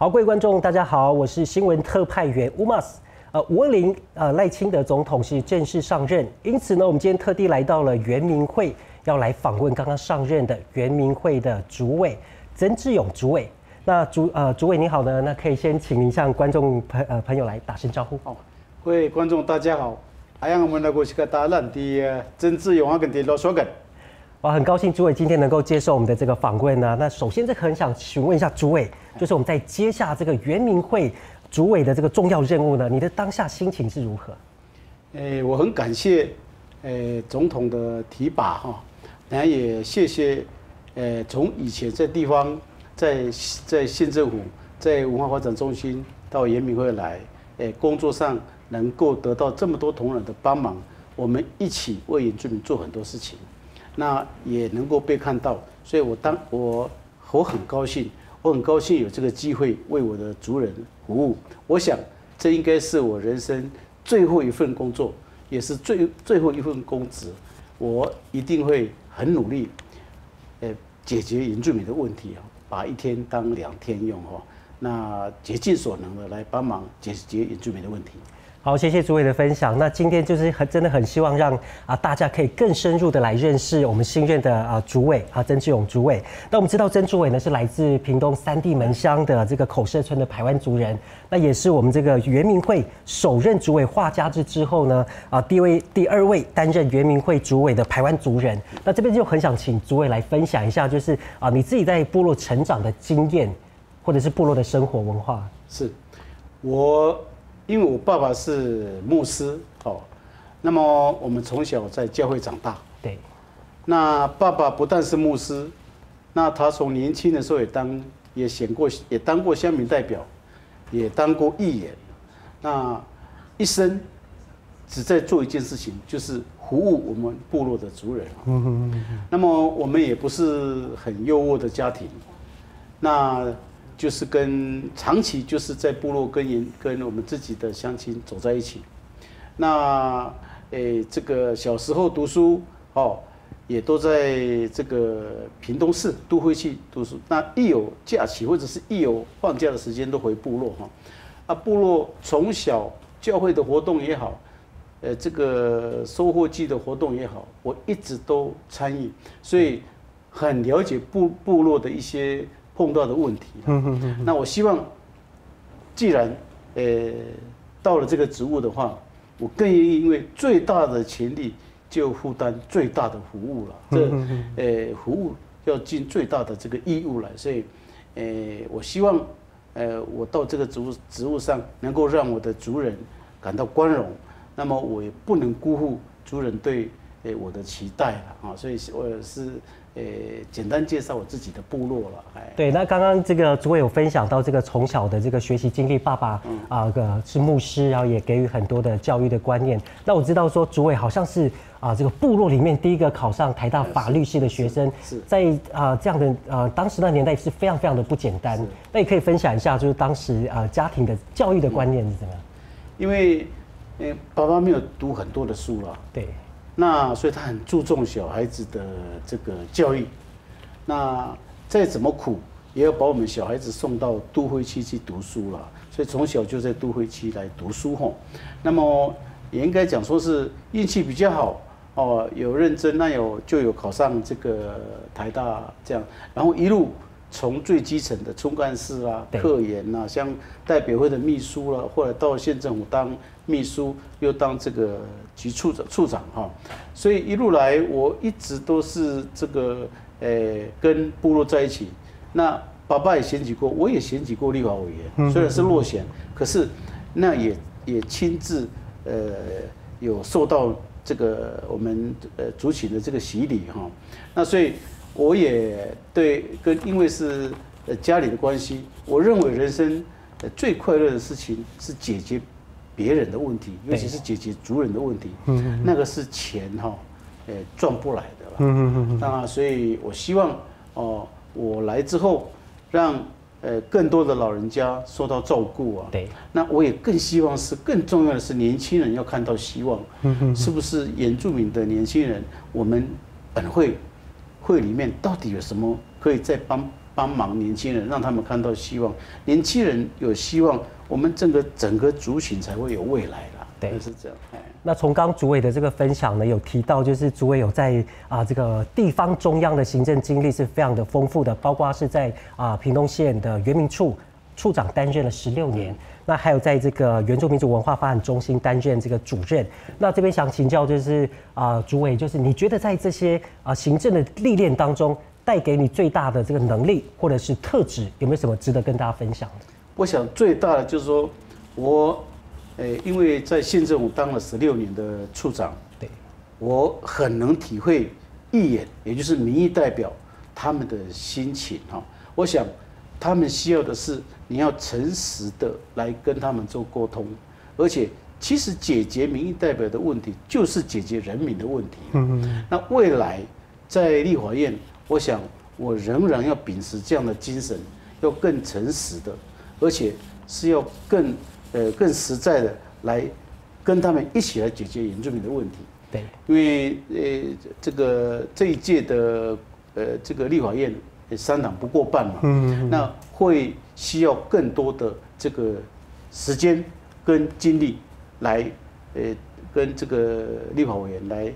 好，各位观众，大家好，我是新闻特派员乌马斯。呃，吴文林，呃，赖清德总统是正式上任，因此呢，我们今天特地来到了圆明会，要来访问刚刚上任的圆明会的主委曾志勇主委。那主呃主委你好呢，那可以先请您向观众朋呃朋友来打声招呼。好，各位观众大家好，哎呀，我们那个是个大烂的曾志勇啊，跟的老说梗。我很高兴主委今天能够接受我们的这个访问呢。那首先，这很想询问一下主委，就是我们在接下这个圆明会主委的这个重要任务呢，你的当下心情是如何？诶，我很感谢诶总统的提拔哈，然后也谢谢诶从以前在地方在在县政府在文化发展中心到圆明会来，诶工作上能够得到这么多同仁的帮忙，我们一起为原住民做很多事情。那也能够被看到，所以我当我我很高兴，我很高兴有这个机会为我的族人服务。我想这应该是我人生最后一份工作，也是最最后一份公职。我一定会很努力，呃，解决原住民的问题啊，把一天当两天用哈。那竭尽所能的来帮忙解决原住民的问题。好，谢谢诸位的分享。那今天就是很真的很希望让啊大家可以更深入的来认识我们新任的啊主委啊曾志勇主委。那我们知道曾主委呢是来自屏东三地门乡的这个口社村的台湾族人，那也是我们这个圆明会首任主委画家之之后呢啊第位第二位担任圆明会主委的台湾族人。那这边就很想请主委来分享一下，就是啊你自己在部落成长的经验，或者是部落的生活文化。是，我。因为我爸爸是牧师，哦，那么我们从小在教会长大。对。那爸爸不但是牧师，那他从年轻的时候也当也选过，也当过乡民代表，也当过议员。那一生只在做一件事情，就是服务我们部落的族人。嗯哼。那么我们也不是很优渥的家庭，那。就是跟长期就是在部落跟人跟我们自己的乡亲走在一起，那诶这个小时候读书哦，也都在这个屏东市都会去读书。那一有假期或者是一有放假的时间，都回部落哈。啊，部落从小教会的活动也好，呃，这个收获季的活动也好，我一直都参与，所以很了解部部落的一些。碰到的问题，那我希望，既然呃到了这个职务的话，我更愿意因为最大的权力就负担最大的服务了。这呃服务要尽最大的这个义务来，所以呃我希望呃我到这个职务职务上能够让我的族人感到光荣，那么我也不能辜负族人对呃我的期待了啊，所以我是。呃，简单介绍我自己的部落了。哎，对，那刚刚这个主委有分享到这个从小的这个学习经历，爸爸啊个是牧师，然后也给予很多的教育的观念。那我知道说主委好像是啊这个部落里面第一个考上台大法律系的学生，是在啊这样的呃当时那年代是非常非常的不简单。那也可以分享一下，就是当时啊家庭的教育的观念是怎么样？因为呃爸爸没有读很多的书了。对。那所以他很注重小孩子的这个教育，那再怎么苦也要把我们小孩子送到都会区去读书了。所以从小就在都会区来读书吼。那么也应该讲说是运气比较好哦，有认真，那有就有考上这个台大这样，然后一路从最基层的村干事啊、科研呐，像代表会的秘书了，或者到县政府当。秘书又当这个局处长处长哈，所以一路来我一直都是这个诶跟部落在一起。那爸爸也选举过，我也选举过立法委员，虽然是落选，可是那也也亲自呃有受到这个我们呃族群的这个洗礼哈。那所以我也对跟因为是呃家里的关系，我认为人生最快乐的事情是解决。别人的问题，尤其是解决族人的问题，那个是钱哈，呃赚不来的了。那所以我希望哦，我来之后，让呃更多的老人家受到照顾啊。对。那我也更希望是更重要的是年轻人要看到希望。嗯是不是原住民的年轻人？我们本会会里面到底有什么可以再帮帮忙年轻人，让他们看到希望。年轻人有希望，我们整个整个族群才会有未来啦。对就是这样。哎，那从刚主委的这个分享呢，有提到就是主委有在啊这个地方中央的行政经历是非常的丰富的，包括是在啊屏东县的原民处处长担任了十六年，那还有在这个原住民族文化发展中心担任这个主任。那这边想请教就是啊主委，就是你觉得在这些啊行政的历练当中，带给你最大的这个能力或者是特质，有没有什么值得跟大家分享的？我想最大的就是说，我，呃，因为在县政府当了十六年的处长，对，我很能体会议员，也就是民意代表他们的心情哈。我想他们需要的是你要诚实的来跟他们做沟通，而且其实解决民意代表的问题就是解决人民的问题。嗯嗯。那未来在立法院，我想我仍然要秉持这样的精神，要更诚实的，而且是要更呃更实在的来跟他们一起来解决原住民的问题。对，因为呃，这个这一届的呃这个立法院呃三党不过半嘛，嗯，那会需要更多的这个时间跟精力来呃跟这个立法委员来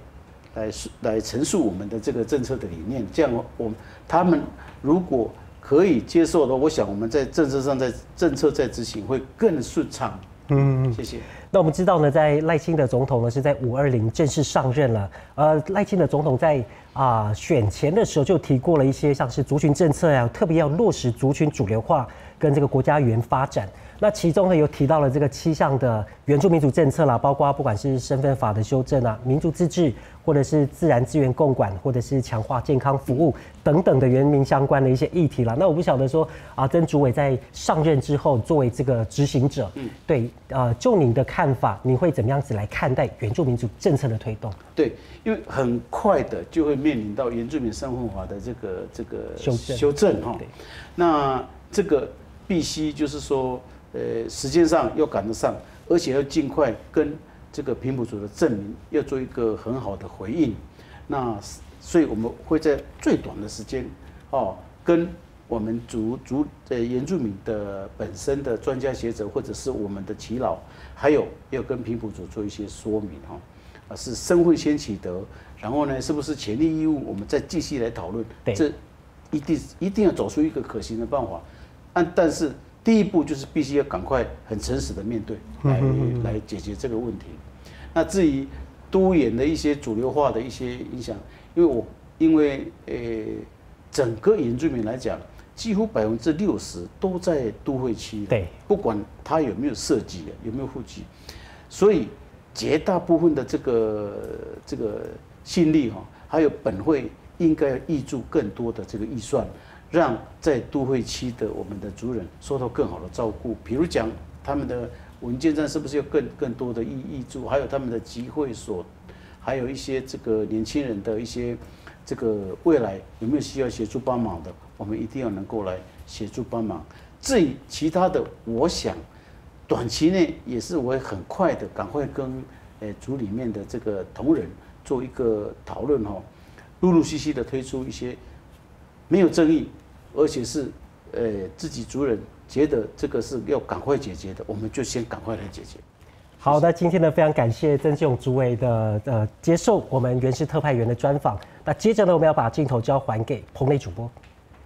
来来陈述我们的这个政策的理念，这样我们他们如果可以接受的，我想我们在政策上在政策在执行会更顺畅。嗯，谢谢。那我们知道呢，在赖清德总统呢是在五二零正式上任了。呃，赖清德总统在啊、选前的时候就提过了一些像是族群政策呀、特别要落实族群主流化跟这个国家语言发展。那其中呢有提到了这个七项的原住民族政策啦，包括不管是身份法的修正啊、民族自治，或者是自然资源共管，或者是强化健康服务等等的原民相关的一些议题啦。那我不晓得说啊，曾主委在上任之后，作为这个执行者，嗯，对，呃，就您的看法，你会怎么样子来看待原住民族政策的推动？对，因为很快的就会面临到原住民身份法的这个这个修正修正哈。那这个必须就是说，呃，时间上要赶得上，而且要尽快跟这个平埔族的证明要做一个很好的回应。那所以我们会在最短的时间，哦，跟我们族族呃原住民的本身的专家学者，或者是我们的耆老，还有要跟平埔族做一些说明哈。啊，是身份先取得，然后呢，是不是权利义务，我们再继续来讨论。对这一定一定要走出一个可行的办法。但但是第一步就是必须要赶快很诚实的面对，来来解决这个问题。那至于都演的一些主流化的一些影响，因为我因为呃整个原住民来讲，几乎百分之六十都在都会区。对，不管它有没有设计，有没有户籍，所以绝大部分的这个这个心力哈，还有本会应该要挹注更多的这个预算，让在都会区的我们的族人受到更好的照顾。比如讲他们的文件站是不是要更更多的挹挹注，还有他们的集会所，还有一些这个年轻人的一些这个未来有没有需要协助帮忙的，我们一定要能够来协助帮忙。至于其他的，我想短期内也是我会很快的赶快跟呃组里面的这个同仁做一个讨论哈，陆陆续续的推出一些没有争议，而且是呃自己族人觉得这个是要赶快解决的，我们就先赶快来解决。好，那今天呢，非常感谢曾志勇主委的呃接受我们原始特派员的专访。那接着呢，我们要把镜头交还给棚内主播。